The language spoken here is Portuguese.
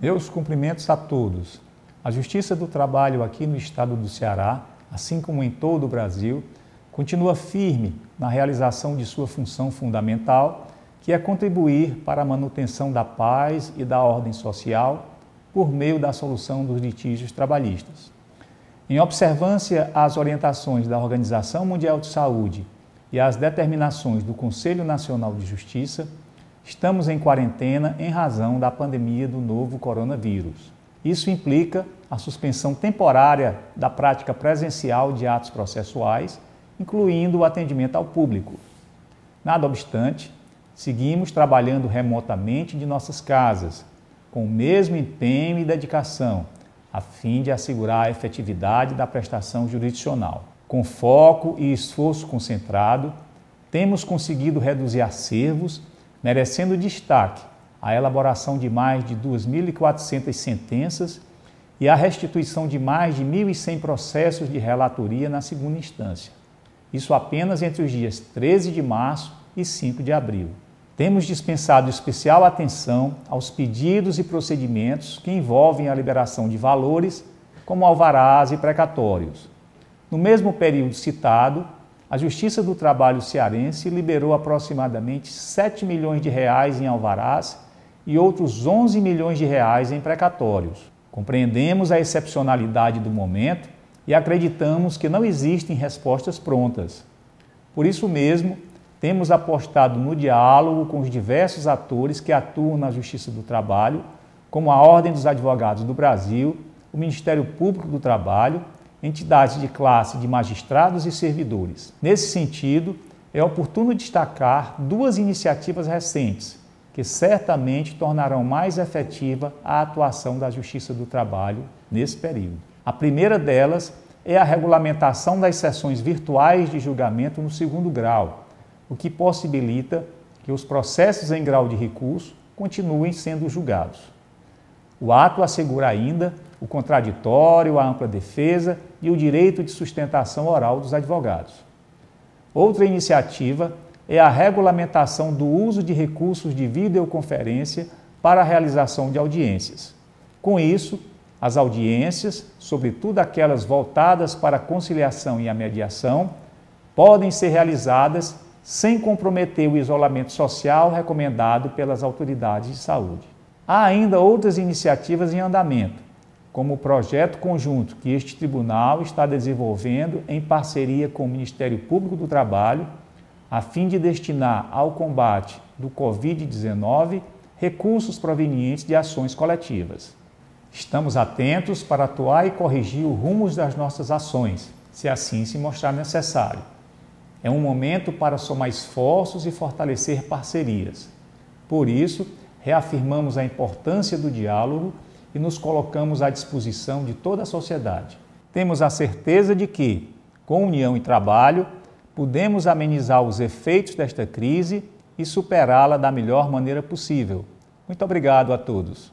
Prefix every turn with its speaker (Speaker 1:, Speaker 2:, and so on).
Speaker 1: Meus cumprimentos a todos. A Justiça do Trabalho aqui no estado do Ceará, assim como em todo o Brasil, continua firme na realização de sua função fundamental, que é contribuir para a manutenção da paz e da ordem social por meio da solução dos litígios trabalhistas. Em observância às orientações da Organização Mundial de Saúde e às determinações do Conselho Nacional de Justiça, estamos em quarentena em razão da pandemia do novo coronavírus. Isso implica a suspensão temporária da prática presencial de atos processuais, incluindo o atendimento ao público. Nada obstante, seguimos trabalhando remotamente de nossas casas, com o mesmo empenho e dedicação, a fim de assegurar a efetividade da prestação jurisdicional. Com foco e esforço concentrado, temos conseguido reduzir acervos, merecendo destaque a elaboração de mais de 2.400 sentenças e a restituição de mais de 1.100 processos de relatoria na segunda instância. Isso apenas entre os dias 13 de março e 5 de abril. Temos dispensado especial atenção aos pedidos e procedimentos que envolvem a liberação de valores, como alvarás e precatórios. No mesmo período citado, a Justiça do Trabalho cearense liberou aproximadamente 7 milhões de reais em alvarás e outros 11 milhões de reais em precatórios. Compreendemos a excepcionalidade do momento e acreditamos que não existem respostas prontas. Por isso mesmo, temos apostado no diálogo com os diversos atores que atuam na Justiça do Trabalho, como a Ordem dos Advogados do Brasil, o Ministério Público do Trabalho, entidades de classe de magistrados e servidores. Nesse sentido, é oportuno destacar duas iniciativas recentes que certamente tornarão mais efetiva a atuação da Justiça do Trabalho nesse período. A primeira delas é a regulamentação das sessões virtuais de julgamento no segundo grau, o que possibilita que os processos em grau de recurso continuem sendo julgados. O ato assegura ainda o contraditório, a ampla defesa e o direito de sustentação oral dos advogados. Outra iniciativa é a regulamentação do uso de recursos de videoconferência para a realização de audiências. Com isso, as audiências, sobretudo aquelas voltadas para a conciliação e a mediação, podem ser realizadas sem comprometer o isolamento social recomendado pelas autoridades de saúde. Há ainda outras iniciativas em andamento, como o projeto conjunto que este tribunal está desenvolvendo em parceria com o Ministério Público do Trabalho, a fim de destinar ao combate do Covid-19 recursos provenientes de ações coletivas. Estamos atentos para atuar e corrigir os rumos das nossas ações, se assim se mostrar necessário. É um momento para somar esforços e fortalecer parcerias. Por isso, reafirmamos a importância do diálogo e nos colocamos à disposição de toda a sociedade. Temos a certeza de que, com união e trabalho, podemos amenizar os efeitos desta crise e superá-la da melhor maneira possível. Muito obrigado a todos.